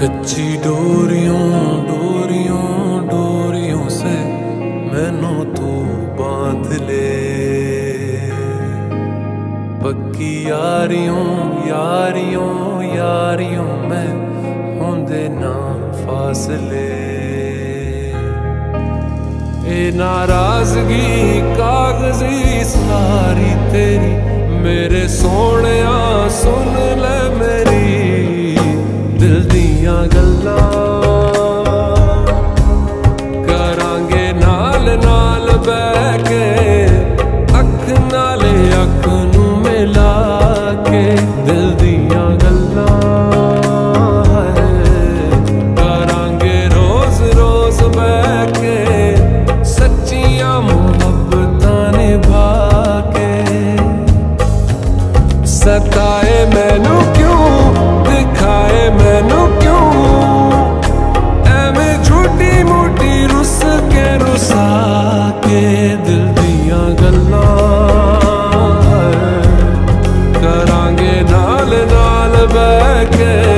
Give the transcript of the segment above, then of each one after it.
ਕੱਚੀ ਡੋਰੀਆਂ ਡੋਰੀਆਂ ਡੋਰੀਆਂ ਸੇ ਮੈਨੂੰ ਤੂੰ ਬਾਂਧ ਲੈ ਪੱਕੀ ਯਾਰੀਆਂ ਯਾਰੀਆਂ ਯਾਰੀਆਂ ਮੈਂ ਹੁੰਦੇ ਨਾ ਫਾਸਲੇ ਇਹ ਨਾਰਾਜ਼ਗੀ ਕਾਗਜ਼ੀ ਸਾਰੀ ਤੇਰੀ ਮੇਰੇ ਸੋਹਣਿਆ ਸੁਣ ਲੈ ਗੱਲਾਂ ਕਰਾਂਗੇ ਨਾਲ ਨਾਲ ਬਹਿ ਕੇ ਅੱਖ ਨਾਲ ਅੱਖ ਨੂੰ ਮਿਲਾ ਕੇ ਦਿਲ ਦੀਆਂ ਗੱਲਾਂ ਕਰਾਂਗੇ ਰੋਜ਼ ਰੋਜ਼ ਬਹਿ ਕੇ ਸੱਚੀਆਂ ਮੁਹੱਬਤਾਂ ਨਿਭਾ ਕੇ ਸਤਾਏ ਮੈਨੂੰ ਕਿਉਂ ਦਿਖਾਏ ਮੈਨੂੰ again.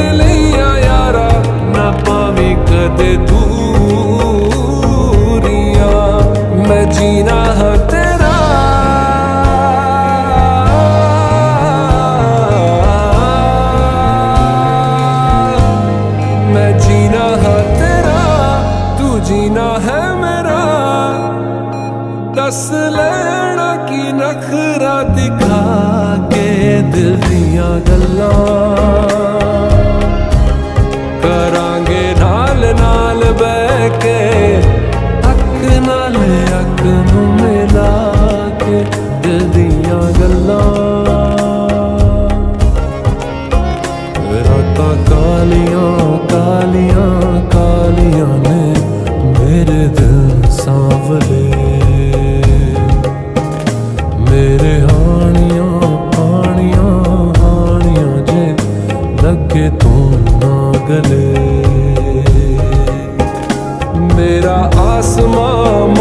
ਦੱਸ ਲੈਣਾ ਕੀ ਨਖਰਾ ਦਿਖਾ ਕੇ ਦਿਲ ਦੀਆਂ ਗੱਲਾਂ आसमां